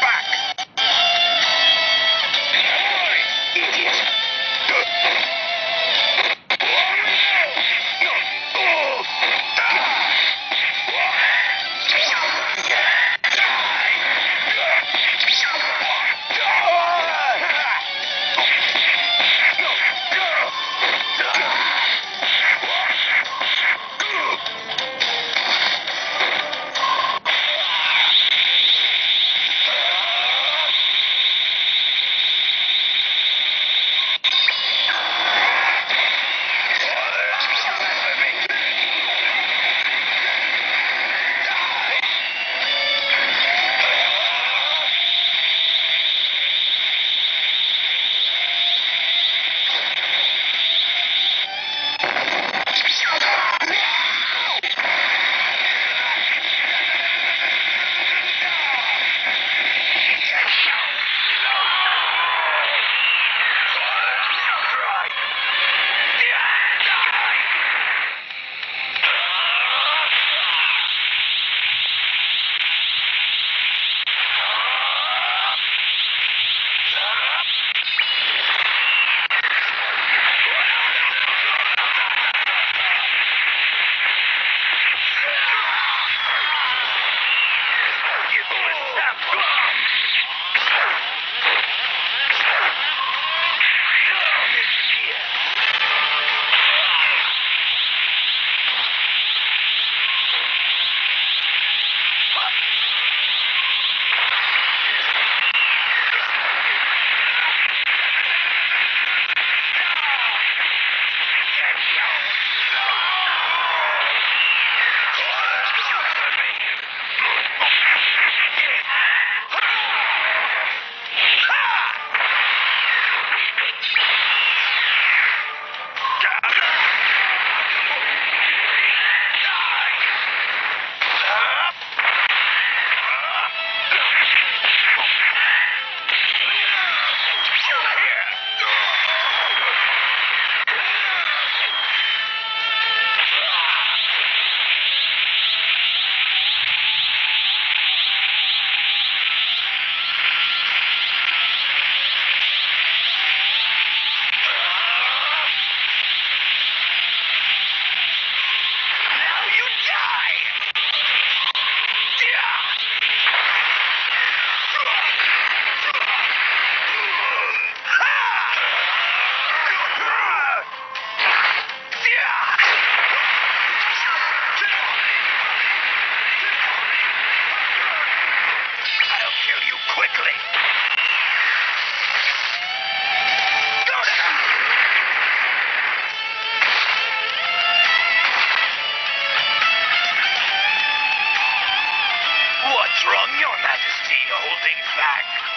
back. Wrong, Your Majesty? Holding back?